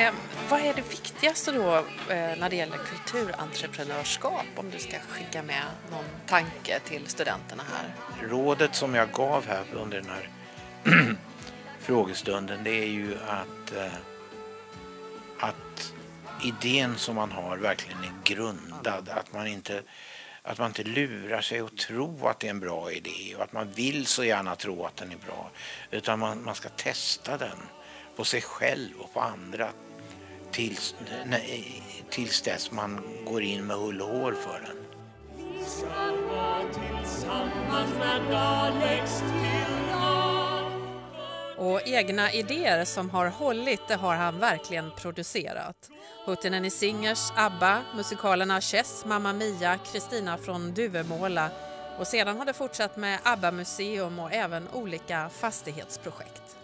Eh, vad är det viktigaste då eh, när det gäller kulturentreprenörskap om du ska skicka med någon tanke till studenterna här? Rådet som jag gav här under den här frågestunden det är ju att, eh, att idén som man har verkligen är grundad. Att man inte att man inte lurar sig och tror att det är en bra idé och att man vill så gärna tro att den är bra. Utan man, man ska testa den på sig själv och på andra tills, nej, tills dess man går in med hull och hår för den. Vi ska vara tillsammans när dag läggs till och egna idéer som har hållit det har han verkligen producerat. Huttineni Singers, ABBA, musikalerna Chess, Mamma Mia, Kristina från Duvemåla och sedan har det fortsatt med ABBA-museum och även olika fastighetsprojekt.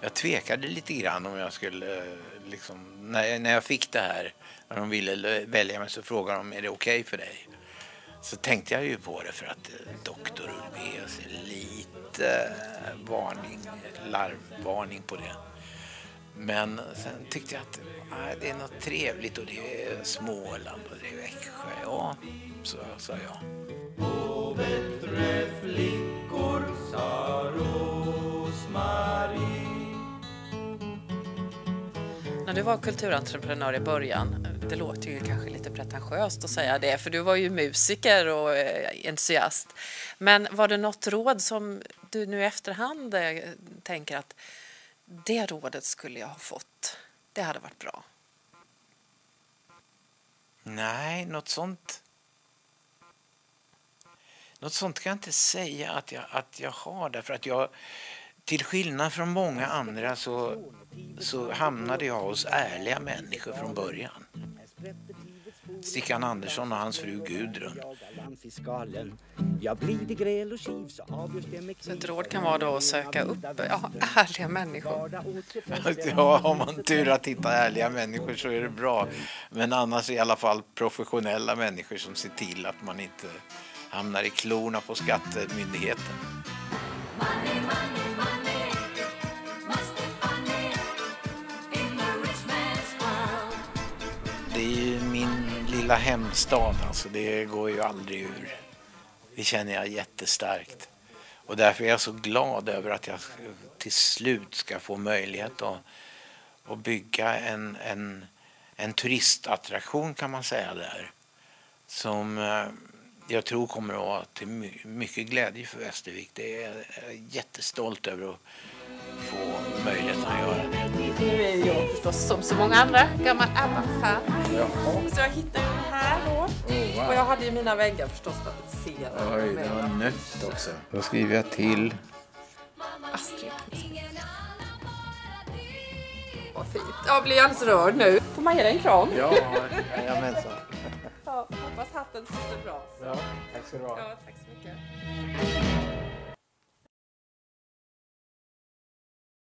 Jag tvekade lite grann om jag skulle, eh, liksom, när, när jag fick det här, när de ville välja mig så frågade de är det okej okay för dig? Så tänkte jag ju på det för att eh, doktor Ulvaeus är lite varning, larmvarning på det. Men sen tyckte jag att nej, det är något trevligt och det är Småland och det är Växjö. Ja, så sa jag. Du var kulturentreprenör i början, det låter ju kanske lite pretentiöst att säga det, för du var ju musiker och eh, entusiast. Men var det något råd som du nu i efterhand eh, tänker att det rådet skulle jag ha fått, det hade varit bra? Nej, något sånt något sånt kan jag inte säga att jag, att jag har därför att jag till skillnad från många andra så, så hamnade jag hos ärliga människor från början. Stickan Andersson och hans fru Gudrun. Så ett råd kan vara då att söka upp ja, ärliga människor? Ja, om man tur att hitta ärliga människor så är det bra. Men annars i alla fall professionella människor som ser till att man inte hamnar i klorna på skattemyndigheten. Money, money. Lilla hemstad, alltså, det går ju aldrig ur. Det känner jag jättestarkt. Och därför är jag så glad över att jag till slut ska få möjlighet att, att bygga en, en, en turistattraktion kan man säga där. Som eh, jag tror kommer att vara till mycket glädje för Västervik. Det är jag jättestolt över att få möjligheten att göra det. Nu är jag förstås som så många andra gammal ABBA-fan. Så jag hittade här då. Oh, wow. Och jag hade ju mina väggar förstås tapetserade. Oj, det var nött också. Då skriver jag till. Astrid. Vad fint. Jag blir alldeles rörd nu. Får man ge dig en kram? Ja, jajamensan. ja, hoppas hatten sitter bra. Ja, tack ska du ha. Ja, tack så mycket.